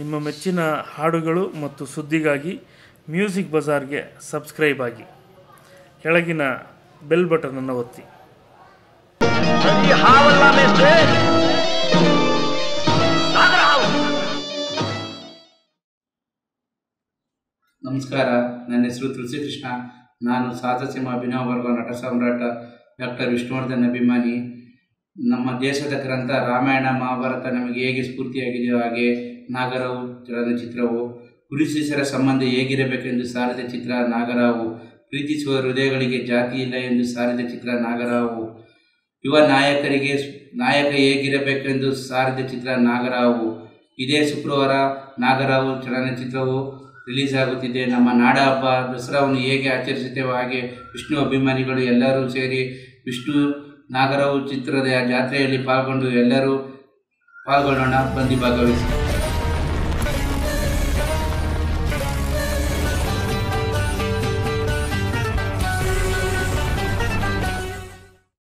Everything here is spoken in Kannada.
ನಿಮ್ಮ ಮೆಚ್ಚಿನ ಹಾಡುಗಳು ಮತ್ತು ಸುದ್ದಿಗಾಗಿ ಮ್ಯೂಸಿಕ್ ಬಜಾರ್ಗೆ ಸಬ್ಸ್ಕ್ರೈಬ್ ಆಗಿ. ಕೆಳಗಿನ ಬೆಲ್ ಬಟನನ್ನು ಒತ್ತಿ. ನಮಸ್ಕಾರ ನನ್ನ ಹೆಸರು ತುಳಸಿಕೃಷ್ಣ. ನಾನು ಸಾಹಸಸಿಂಹ ಅಭಿನವ ವರ್ಗ ನಟ ಸಾಮ್ರಾಟ ಡಾಕ್ಟರ್ ವಿಷ್ಣುವರ್ಧನ್ ಅಭಿಮಾನಿ. ನಮ್ಮ ದೇಶದ ಗ್ರಂಥ ರಾಮಾಯಣ, ಮಹಾಭಾರತ ನಮಗೆ ಹೇಗೆ ಸ್ಫೂರ್ತಿಯಾಗಿದೆಯೋ ಹಾಗೆ ನಾಗರಾವು, ಚಲನಚಿತ್ರವು ಗುರುಶಿಷ್ಯರ ಸಂಬಂಧ ಹೇಗಿರಬೇಕೆಂದು ಸಾರಿದ ಚಿತ್ರ ನಾಗರಾವು ಪ್ರೀತಿಸುವ ಹೃದಯಗಳಿಗೆ ಜಾತಿ ಇಲ್ಲ ಎಂದು ಸಾರಿದ ಚಿತ್ರ ನಾಗರಾವು, ಯುವ ನಾಯಕರಿಗೆ ನಾಯಕ ಹೇಗಿರಬೇಕೆಂದು ಸಾರಿದ ಚಿತ್ರ ನಾಗರಾವು. ಇದೇ ಶುಕ್ರವಾರ ನಾಗರಾವು ಚಲನಚಿತ್ರವು ರಿಲೀಸ್ ಆಗುತ್ತಿದೆ ನಮ್ಮ ನಾಡ ಹಬ್ಬ ದಸರಾವನ್ನು ಹೇಗೆ ಆಚರಿಸುತ್ತೇವೋ ಹಾಗೆ ವಿಷ್ಣು ಅಭಿಮಾನಿಗಳು ಎಲ್ಲರೂ ಸೇರಿ ವಿಷ್ಣು ನಾಗರಾವು ಚಿತ್ರದ ಜಾತ್ರೆಯಲ್ಲಿ ಪಾಲ್ಗೊಂಡು ಎಲ್ಲರೂ ಪಾಲ್ಗೊಳ್ಳೋಣ. ಬಂದು ಭಾಗವಹಿಸಿ.